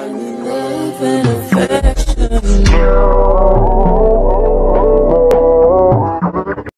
I need love and affection.